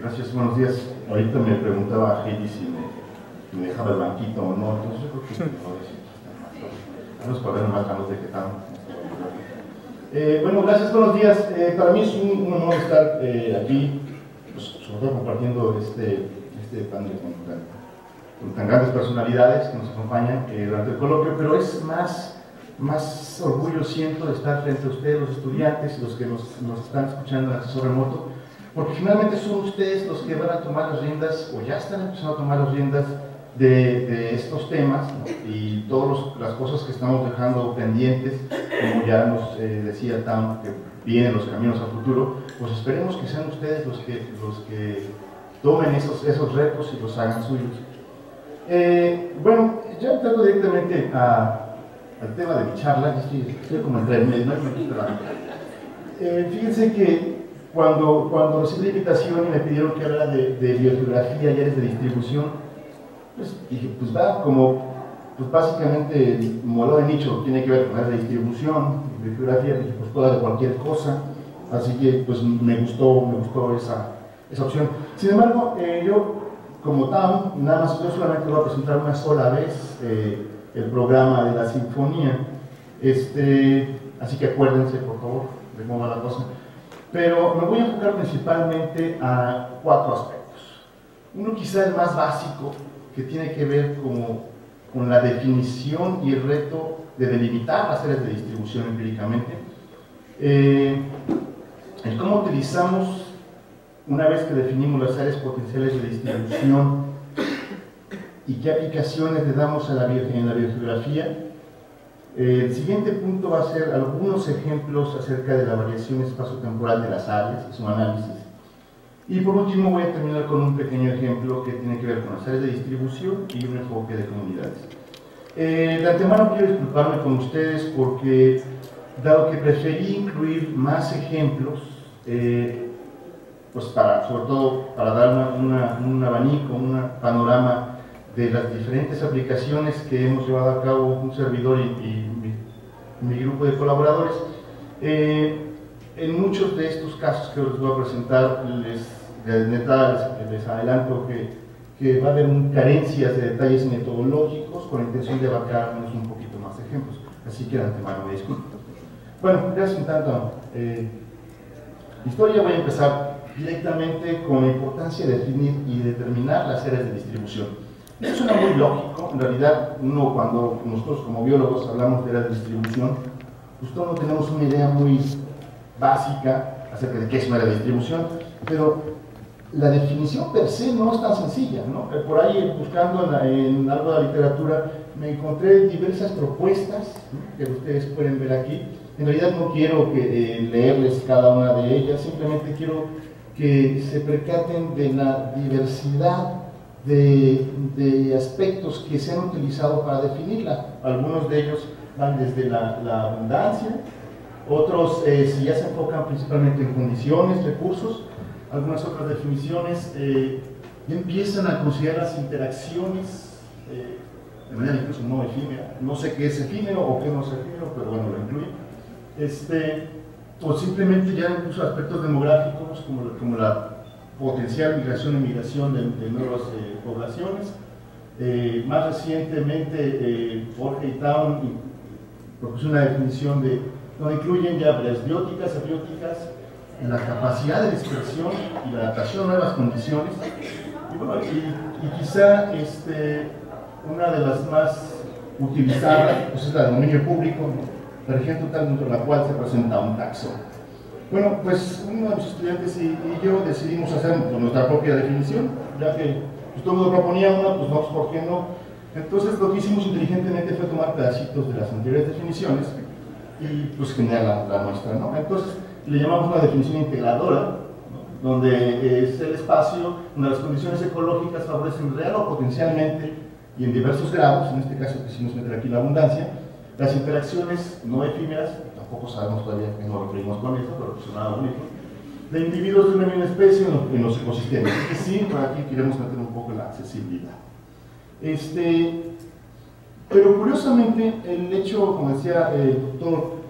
Gracias, buenos días. Ahorita me preguntaba Heidi si me, dejaba el banquito o no, entonces yo creo que no Vamos a poner más de estamos. Eh, bueno, gracias, buenos días. Eh, para mí es un, honor estar eh, aquí, pues, sobre todo compartiendo este, este panel con, con, tan grandes personalidades que nos acompañan eh, durante el coloquio, pero es más, más orgullo siento de estar frente a ustedes, los estudiantes, los que nos, nos están escuchando en acceso remoto, porque finalmente son ustedes los que van a tomar las riendas, o ya están empezando a tomar las riendas de, estos temas y todas las cosas que estamos dejando pendientes, como ya nos eh, decía Tam, que vienen los caminos al futuro, pues esperemos que sean ustedes los que, los que tomen esos, esos retos y los hagan suyos. Eh, bueno, ya entrando directamente al tema de mi charla, estoy, estoy como entre medio, no eh, fíjense que cuando, cuando recibí la invitación y me pidieron que hablara de, de biogeografía y áreas de distribución, pues dije, pues va, como pues básicamente el modelo de nicho tiene que ver con la distribución, bibliografía, dije, pues puedo de cualquier cosa, así que pues me gustó, me gustó esa, esa opción. Sin embargo, eh, yo como tal, nada más, yo solamente voy a presentar una sola vez eh, el programa de la sinfonía, este, así que acuérdense por favor de cómo va la cosa. Pero me voy a enfocar principalmente a cuatro aspectos. Uno quizá el más básico, que tiene que ver como, con la definición y el reto de delimitar las áreas de distribución empíricamente. Eh, el cómo utilizamos, una vez que definimos las áreas potenciales de distribución y qué aplicaciones le damos a la, en la biogeografía, el siguiente punto va a ser algunos ejemplos acerca de la variación espacio-temporal de las áreas y su análisis. Y por último voy a terminar con un pequeño ejemplo que tiene que ver con las áreas de distribución y un enfoque de comunidades. Eh, de antemano quiero disculparme con ustedes porque, dado que preferí incluir más ejemplos, eh, pues para, sobre todo para dar un abanico, un panorama de las diferentes aplicaciones que hemos llevado a cabo un servidor y, mi, grupo de colaboradores, eh, en muchos de estos casos que os voy a presentar les de neta les, adelanto que, que, va a haber carencias de detalles metodológicos con la intención de abarcar un poquito más ejemplos. Así que de antemano me disculpo. Bueno, ya sin tanto eh, historia, voy a empezar directamente con la importancia de definir y determinar las áreas de distribución. Eso suena muy lógico, en realidad uno cuando nosotros como biólogos hablamos de de distribución, pues todos tenemos una idea muy básica acerca de qué es una distribución, pero la definición per se no es tan sencilla, ¿no? Eh, por ahí, buscando en, algo de la literatura, me encontré diversas propuestas que ustedes pueden ver aquí. En realidad no quiero que, eh, leerles cada una de ellas, simplemente quiero que se percaten de la diversidad de, de aspectos que se han utilizado para definirla. Algunos de ellos van desde la, la abundancia, otros eh, si ya se enfocan principalmente en condiciones, recursos, algunas otras definiciones eh, empiezan a considerar las interacciones eh, de manera incluso no efímera. No sé qué es efímero o qué no es efímero, pero bueno, lo incluye. Este, o simplemente ya incluso aspectos demográficos como, como la potencial migración e migración de, nuevas eh, poblaciones. más recientemente, Jorge y Town propuso una definición de donde incluyen ya presbióticas, abióticas, la capacidad de dispersión y la adaptación a nuevas condiciones. Y, bueno, y, quizá este, una de las más utilizadas pues es la de dominio público, la región total dentro de la cual se presenta un taxón. Bueno, pues uno de mis estudiantes y, yo decidimos hacer nuestra propia definición, ya que pues, todo mundo proponía una, pues no, ¿por qué no? Entonces lo que hicimos inteligentemente fue tomar pedacitos de las anteriores definiciones y pues generar la, la nuestra, ¿no? Entonces, le llamamos una definición integradora, donde es el espacio donde las condiciones ecológicas favorecen real o potencialmente y en diversos grados, en este caso quisimos meter aquí la abundancia, las interacciones no efímeras, tampoco sabemos todavía a qué nos referimos con eso, pero pues nada bonito, de individuos de una misma especie en los, ecosistemas. Es que sí, por aquí queremos meter un poco la accesibilidad. Este, pero curiosamente, el hecho, como decía el doctor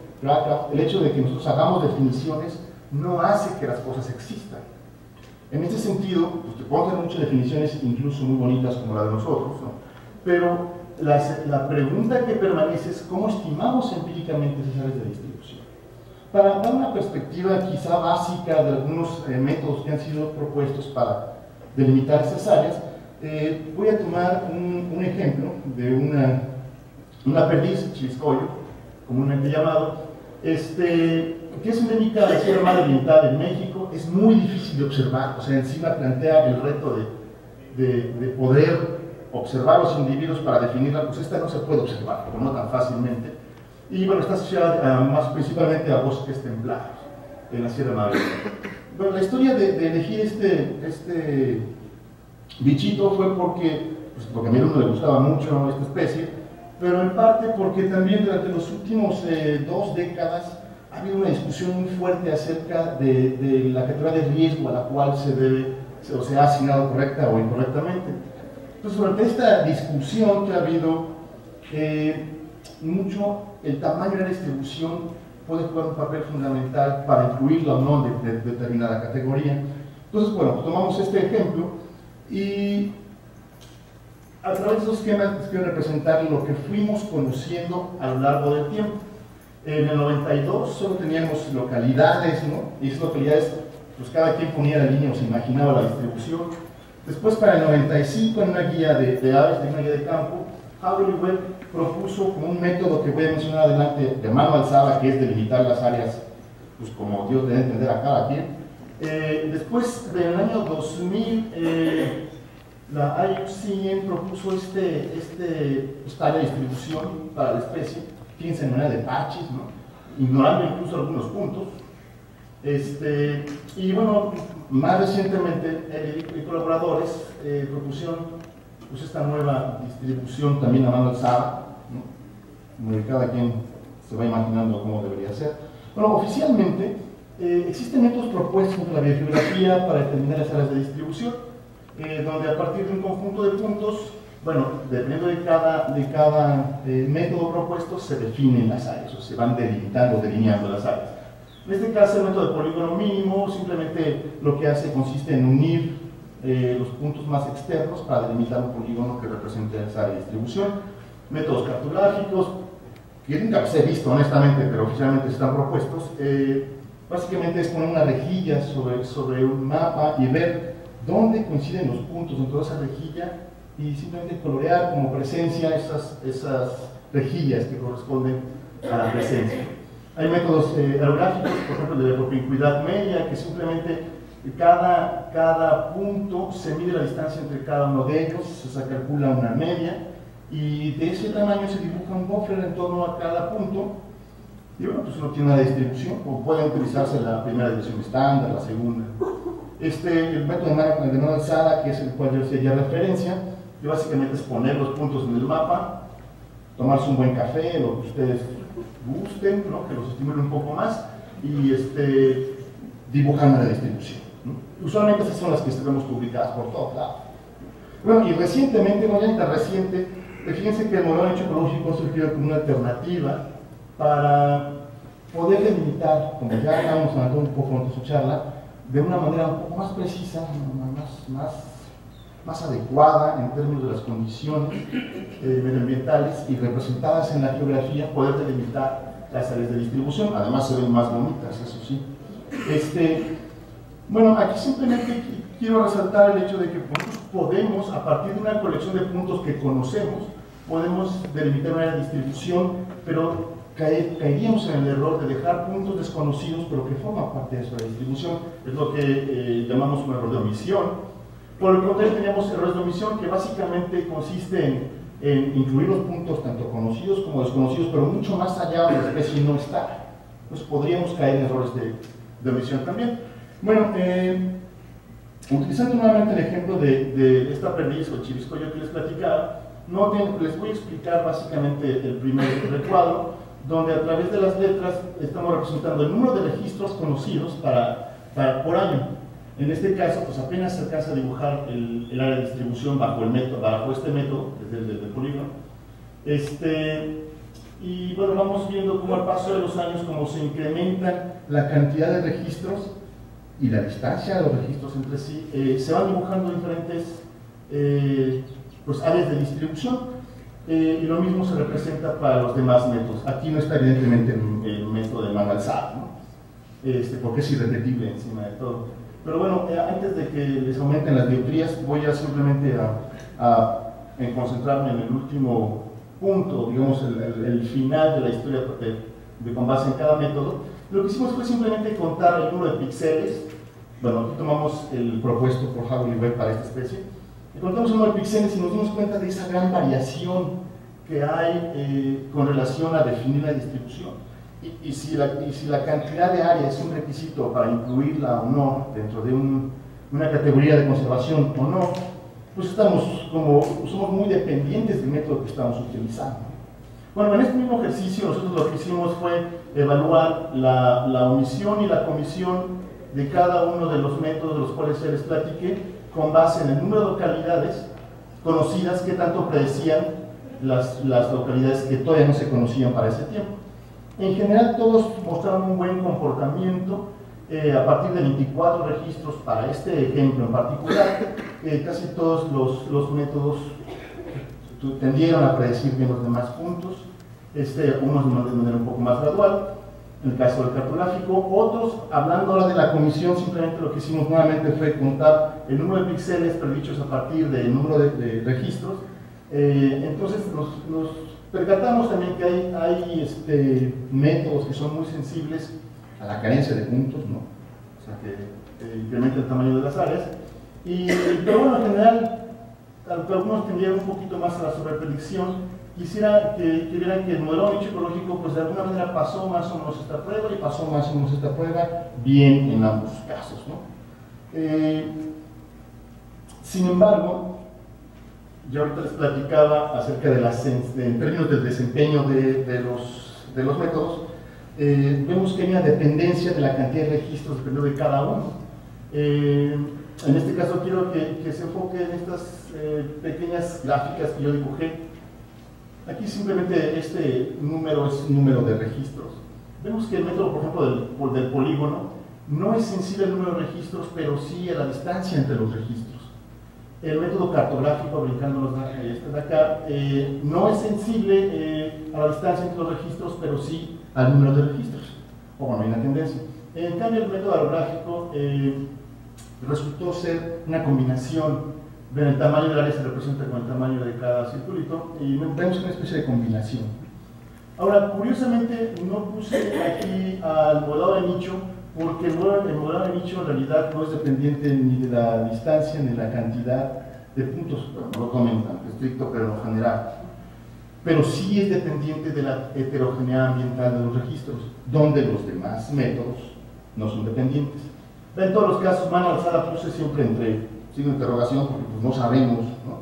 el hecho de que nosotros hagamos definiciones no hace que las cosas existan. En este sentido, pues, podemos tener muchas definiciones, incluso muy bonitas como la de nosotros, pero la pregunta que permanece es cómo estimamos empíricamente esas áreas de distribución. Para dar una perspectiva quizá básica de algunos eh, métodos que han sido propuestos para delimitar esas áreas, eh, voy a tomar un, ejemplo de una, una perdiz, chiviscoyo, comúnmente llamado, este, que es endémica de la Madre Oriental en México, es muy difícil de observar, o sea, encima plantea el reto de, de, de poder observar los individuos para definirla, pues esta no se puede observar, o no tan fácilmente. Y bueno, está asociada más principalmente a bosques templados en la Sierra Madre. Bueno, la historia de, elegir este, este bichito fue porque, pues porque a mí no le gustaba mucho esta especie, pero en parte porque también durante los últimos eh, dos décadas ha habido una discusión muy fuerte acerca de, de, la categoría de riesgo a la cual se debe o se ha asignado correcta o incorrectamente. Entonces, durante esta discusión que ha habido, eh, mucho el tamaño de la distribución puede jugar un papel fundamental para incluirlo o no de, determinada categoría. Entonces, bueno, tomamos este ejemplo y a través de estos esquemas les quiero representar lo que fuimos conociendo a lo largo del tiempo. En el 92 solo teníamos localidades, ¿no? Y esas localidades, pues cada quien ponía la línea o se imaginaba la distribución. Después, para el 95, en una guía de, aves, en una guía de campo, y Webb propuso como un método que voy a mencionar adelante de mano alzada, que es delimitar las áreas, pues como Dios debe entender a cada quien. Eh, después del año 2000, eh, la IUCN propuso este, este, esta área de distribución para la especie, fíjense en manera de parches, ¿no? ignorando incluso algunos puntos. Este, y bueno, más recientemente, colaboradores eh, propusieron pues, esta nueva distribución también a mano alzada, ¿no? cada quien se va imaginando cómo debería ser. Bueno, oficialmente eh, existen métodos propuestos por la biogeografía para determinar las áreas de distribución, eh, donde a partir de un conjunto de puntos, bueno, dependiendo de cada, de cada método propuesto, se definen las áreas, o se van delimitando, delineando las áreas. En este caso, el método de polígono mínimo simplemente lo que hace consiste en unir eh, los puntos más externos para delimitar un polígono que represente esa distribución. Métodos cartográficos, que nunca los he visto honestamente, pero oficialmente están propuestos. Eh, básicamente es poner una rejilla sobre, sobre un mapa y ver dónde coinciden los puntos en toda esa rejilla y simplemente colorear como presencia esas, esas rejillas que corresponden a la presencia. Hay métodos eh, aerográficos, por ejemplo, de propincuidad media, que simplemente cada, cada punto se mide la distancia entre cada uno de ellos, se calcula una media, y de ese tamaño se dibuja un buffer en torno a cada punto, y bueno, pues uno tiene una distribución, o puede utilizarse la primera división estándar, la segunda. Este, el método de no alzada, que es el cual yo hacía referencia, que básicamente es poner los puntos en el mapa, tomarse un buen café, lo que ustedes gusten, que los estimulen un poco más y este, dibujan la distribución. Usualmente esas son las que tenemos publicadas por todos lados. Bueno, y recientemente, muy reciente, fíjense que el modelo ecológico surgió como una alternativa para poder delimitar, como ya estábamos hablando un poco en su charla, de una manera un poco más precisa, más, más más adecuada en términos de las condiciones eh, medioambientales y representadas en la geografía, poder delimitar las áreas de distribución. Además se ven más bonitas, eso sí. Este, bueno, aquí simplemente quiero resaltar el hecho de que podemos, a partir de una colección de puntos que conocemos, podemos delimitar una distribución, pero caeríamos en el error de dejar puntos desconocidos, pero que forman parte de esa distribución. Es lo que eh, llamamos un error de omisión por el contrario, teníamos errores de omisión que básicamente consiste en, incluir los puntos tanto conocidos como desconocidos, pero mucho más allá de la especie no está. Entonces podríamos caer en errores de, omisión también. Bueno, eh, utilizando nuevamente el ejemplo de, esta perdiz o chiviscoyo que les platicaba, no les voy a explicar básicamente el primer recuadro, donde a través de las letras estamos representando el número de registros conocidos para por año. En este caso, pues apenas se alcanza a dibujar el, área de distribución bajo, el método, bajo este método, desde el del polígono. Este, y bueno, vamos viendo cómo al paso de los años, como se incrementa la cantidad de registros y la distancia de los registros entre sí, eh, se van dibujando diferentes eh, pues, áreas de distribución. y lo mismo se representa para los demás métodos. Aquí no está evidentemente el, método de mano este, porque es irrepetible encima de todo. Pero bueno, antes de que les aumenten las dioptrías, voy a simplemente a, concentrarme en el último punto, digamos, el, final de la historia de, con base en cada método. Lo que hicimos fue simplemente contar el número de píxeles. Bueno, aquí tomamos el propuesto por Hubble y Webb para esta especie. Y contamos el número de píxeles y nos dimos cuenta de esa gran variación que hay eh, con relación a definir la distribución. Y, si la, y, si la, cantidad de área es un requisito para incluirla o no dentro de una categoría de conservación o no, pues estamos como, somos muy dependientes del método que estamos utilizando. Bueno, en este mismo ejercicio nosotros lo que hicimos fue evaluar la, la omisión y la comisión de cada uno de los métodos de los cuales se les platiqué con base en el número de localidades conocidas que tanto predecían las, las localidades que todavía no se conocían para ese tiempo. En general todos mostraron un buen comportamiento eh, a partir de 24 registros para este ejemplo en particular, eh, casi todos los, los, métodos tendieron a predecir bien los demás puntos, este, unos de manera un poco más gradual, en el caso del cartográfico, otros, hablando ahora de la comisión, simplemente lo que hicimos nuevamente fue contar el número de píxeles predichos a partir del número de, registros, eh, entonces nos, nos, percatamos también que hay, este, métodos que son muy sensibles a la carencia de puntos, ¿no? o sea que incrementa el tamaño de las áreas. Y, pero bueno, en general, algunos tendrían un poquito más a la sobrepredicción. Quisiera que, que vieran que el modelo ecológico, pues de alguna manera pasó más o menos esta prueba y pasó más o menos esta prueba bien en ambos casos. ¿no? Eh, sin embargo, yo ahorita les platicaba acerca de las, en términos del desempeño de, los, métodos, eh, vemos que hay una dependencia de la cantidad de registros dependiendo de cada uno. Eh, en este caso quiero que, se enfoque en estas eh, pequeñas gráficas que yo dibujé. Aquí simplemente este número es número de registros. Vemos que el método, por ejemplo, del, del polígono no es sensible al número de registros, pero sí a la distancia entre los registros. El método cartográfico, brincando los este de acá, no es sensible a la distancia entre los registros, pero sí al número de registros, o bueno, hay una tendencia. En cambio, el método alográfico eh, resultó ser una combinación, el tamaño del área se representa con el tamaño de cada circulito, y vemos una especie de combinación. Ahora, curiosamente, no puse aquí al modelado de nicho, porque el modelado de nicho en realidad no es dependiente ni de la distancia ni de la cantidad de puntos, no lo comentan, estricto, pero en general pero sí es dependiente de la heterogeneidad ambiental de los registros, donde los demás métodos no son dependientes. En todos los casos, mano alzada puse siempre entre signo de interrogación, porque pues, no sabemos. ¿no?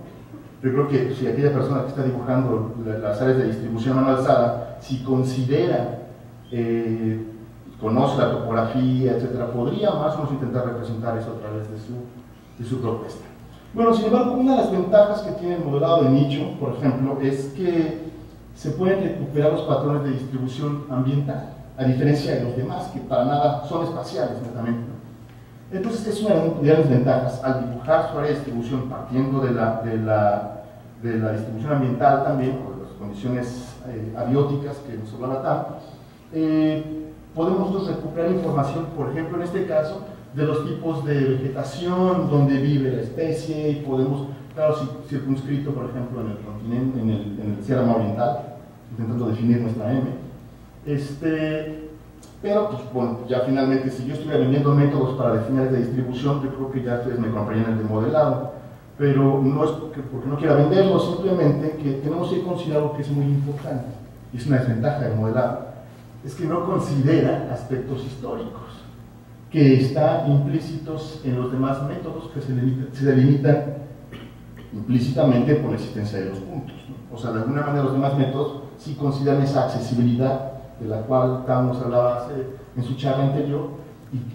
Yo creo que si aquella persona que está dibujando las áreas de distribución mano alzada, si considera, eh, conoce la topografía, etcétera, podría más o menos intentar representar eso a través de su, de su propuesta. Bueno, sin embargo, una de las ventajas que tiene el modelado de nicho, por ejemplo, es que se pueden recuperar los patrones de distribución ambiental, a diferencia de los demás, que para nada son espaciales netamente. Entonces, es una de las ventajas al dibujar su área de distribución partiendo de la, de la, de la distribución ambiental también, de las condiciones eh, abióticas que nos hablaba TAM, eh, podemos recuperar información, por ejemplo, en este caso, de los tipos de vegetación donde vive la especie y podemos, claro, circunscrito, por ejemplo, en el continente, en el, en el Sierra Oriental, intentando definir nuestra M. Este, pero, pues, bueno, ya finalmente, si yo estuviera vendiendo métodos para definir de distribución, yo creo que ya ustedes me comprarían el de modelado. Pero no es porque, porque no quiera venderlo, simplemente que tenemos que considerar algo que es muy importante, y es una desventaja del modelado, es que no considera aspectos históricos que están implícitos en los demás métodos que se, delimitan, implícitamente por la existencia de los puntos. O sea, de alguna manera los demás métodos sí consideran esa accesibilidad de la cual nos hablaba en su charla anterior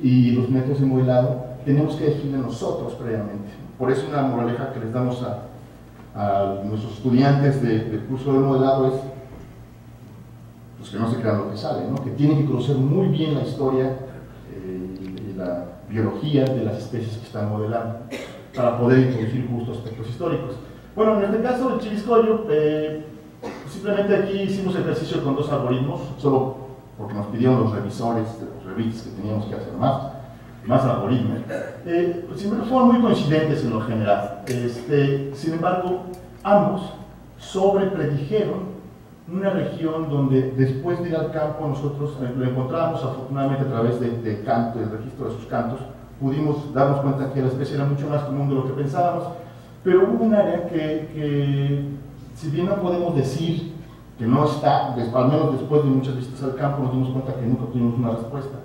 y, los métodos de modelado tenemos que definir nosotros previamente. Por eso una moraleja que les damos a, nuestros estudiantes del curso de modelado es pues, que no se crean lo que sale, ¿no? que tienen que conocer muy bien la historia biología de las especies que están modelando, para poder introducir justo aspectos históricos. Bueno, en este caso del chiviscoyo, eh, simplemente aquí hicimos ejercicio con dos algoritmos, solo porque nos pidieron los revisores los revistas que teníamos que hacer más, más algoritmos. Eh, siempre fueron muy coincidentes en lo general. Este, sin embargo, ambos sobrepredije una región donde después de ir al campo nosotros eh, lo encontramos afortunadamente a través de, canto, del registro de sus cantos, pudimos darnos cuenta que la especie era mucho más común de lo que pensábamos, pero hubo un área que, si bien no podemos decir que no está, al menos después de muchas visitas al campo nos dimos cuenta que nunca tuvimos una respuesta.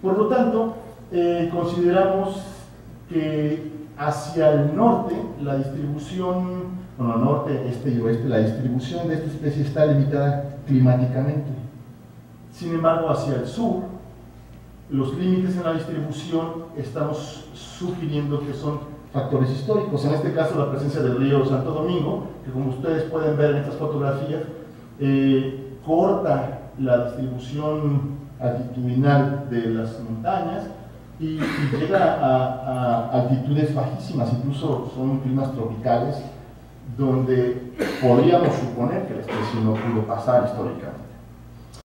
Por lo tanto, eh, consideramos que hacia el norte la distribución bueno, norte, este y oeste, la distribución de esta especie está limitada climáticamente. Sin embargo, hacia el sur, los límites en la distribución estamos sugiriendo que son factores históricos. En este caso, la presencia del río Santo Domingo, que como ustedes pueden ver en estas fotografías, eh, corta la distribución altitudinal de las montañas y, llega a, a altitudes bajísimas, incluso son climas tropicales donde podríamos suponer que la especie no pudo pasar históricamente.